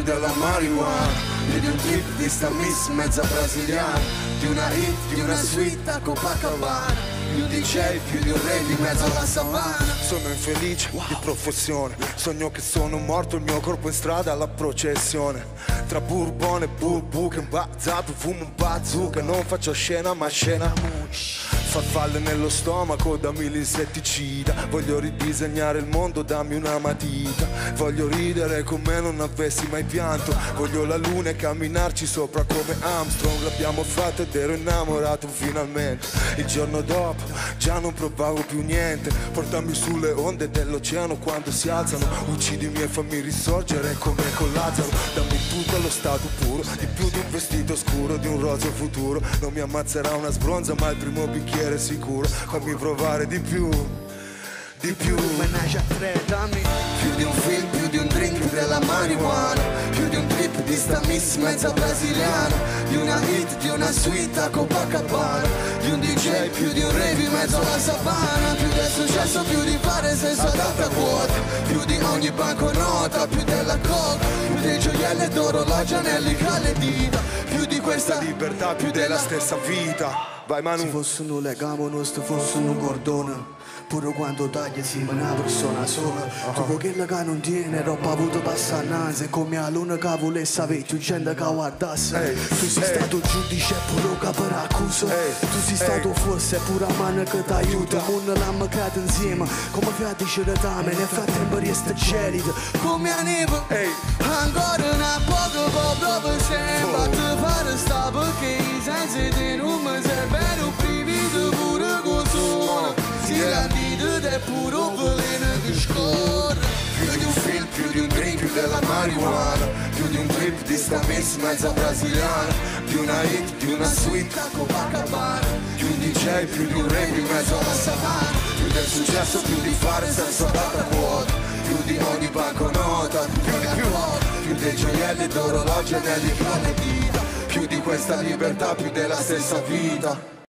più della marijuana. Di un trip di sta miss mezza brasiliana. Di una hit, di una suite a Copacabana. Più di DJ, più di un re di mezzo alla savana. Sono infelice di professione. Sogno che sono morto, il mio corpo in strada alla processione. Tra bourbon e burbu che imbazzato Fumo un bazooka, non faccio scena ma scena Farfalle nello stomaco, dammi l'insetticida Voglio ridisegnare il mondo, dammi una matita. Voglio ridere con me, non avessi mai pianto. Voglio la luna e camminarci sopra come Armstrong. L'abbiamo fatto ed ero innamorato finalmente. Il giorno dopo già non provavo più niente. Portami sulle onde dell'oceano quando si alzano. Uccidimi e fammi risorgere come con Lazzaro. Dammi tutto allo stato puro Di più di un vestito scuro, di un roseo futuro. Non mi ammazzerà una sbronza ma il primo bicchiere è sicuro Fammi provare di più di più. Menage a tre dammi Più di un film, più di un drink, della marijuana. Più di un trip di sta miss mezza brasiliana. Di una hit, di una suite a Copacabana. Di un DJ, più di un rave in mezzo alla savana. Più del successo, più di fare senso ad alta quota. Più di ogni banconota, più della coca Più dei gioielli d'orologi, anelli, calle dita. Più di questa libertà, più della stessa vita Vai Manu. Se fosse un legame nostro fosse un cordone Pure quando tagli si una persona sola. Dopo che che non tiene roba avuto passare innanzi Come a luna che volesse avere più gente che guardasse. Tu sei stato giudice pure che per accusa Tu sei stato forse pure a mano che ti aiuta. Mondo l'hanno creato insieme Come fiati ci retame Nel frattempo resta gelida Come a neve Ancora Ed è pure un veleno che scorre Più di un film, più di un drink, più della marijuana. Più di un trip di sta miss mezza brasiliana. Di una hit, di una suite a Copacabana. Più un DJ, più di un rave in mezzo alla savana Più del successo, più di fare senza data quota Più di ogni banconota, più di più Più dei gioielli d'orologi e anelli le dita Più di questa libertà, più della stessa vita